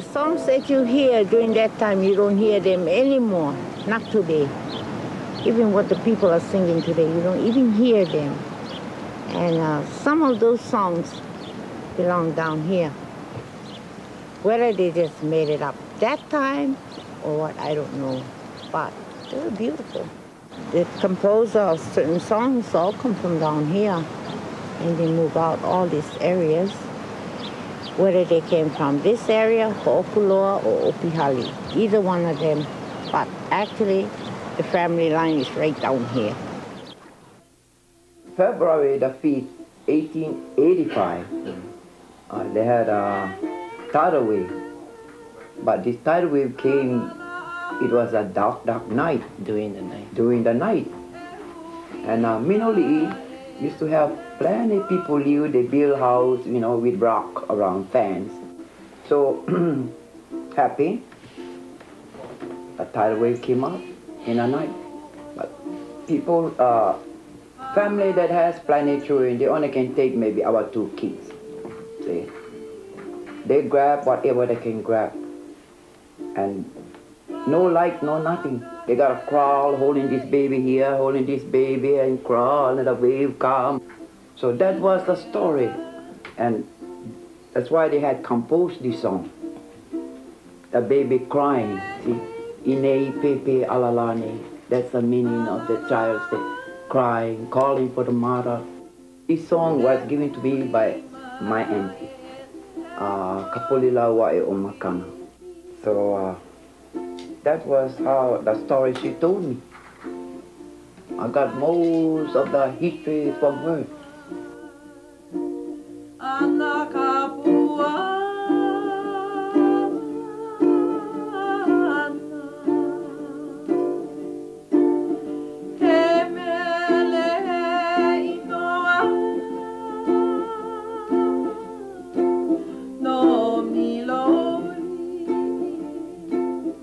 The songs that you hear during that time, you don't hear them anymore. Not today. Even what the people are singing today, you don't even hear them. And uh, some of those songs belong down here. Whether they just made it up that time or what, I don't know. But they were beautiful. The composer of certain songs all come from down here. And they move out all these areas. Whether they came from this area, Ho'opuloa or Opihihale, either one of them. But actually, the family line is right down here. February the 5th, 1885, uh, they had a tidal wave. But this tidal wave came, it was a dark, dark night. During the night. During the night. And uh, Miloli'i used to have plenty people live, they build house, you know, with rock around fence. So, happy, a tidal wave came up in a night. But people, uh, family that has plenty children, they only can take maybe about two kids. See? They grab whatever they can grab. And no light, no nothing. They gotta crawl, holding this baby here, holding this baby, and crawl, and the wave come. So that was the story. And that's why they had composed this song. The baby crying, see? Ine pepe alalane. That's the meaning of the child's. Crying, calling for the mother. This song was given to me by my auntie, uh, Kapolila Wae Omakana. So uh, that was how the story she told me. I got most of the history from her.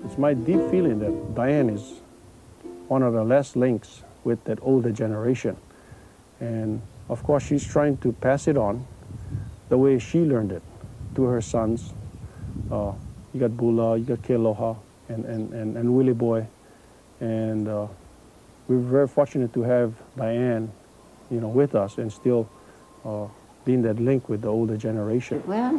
It's my deep feeling that Diane is one of the last links with that older generation. And of course, she's trying to pass it on the way she learned it to her sons. Uh, you got Bula, you got Kealoha, and, and, and, and Willie Boy. And uh, we're very fortunate to have Diane, you know, with us and still uh, being that link with the older generation. Well,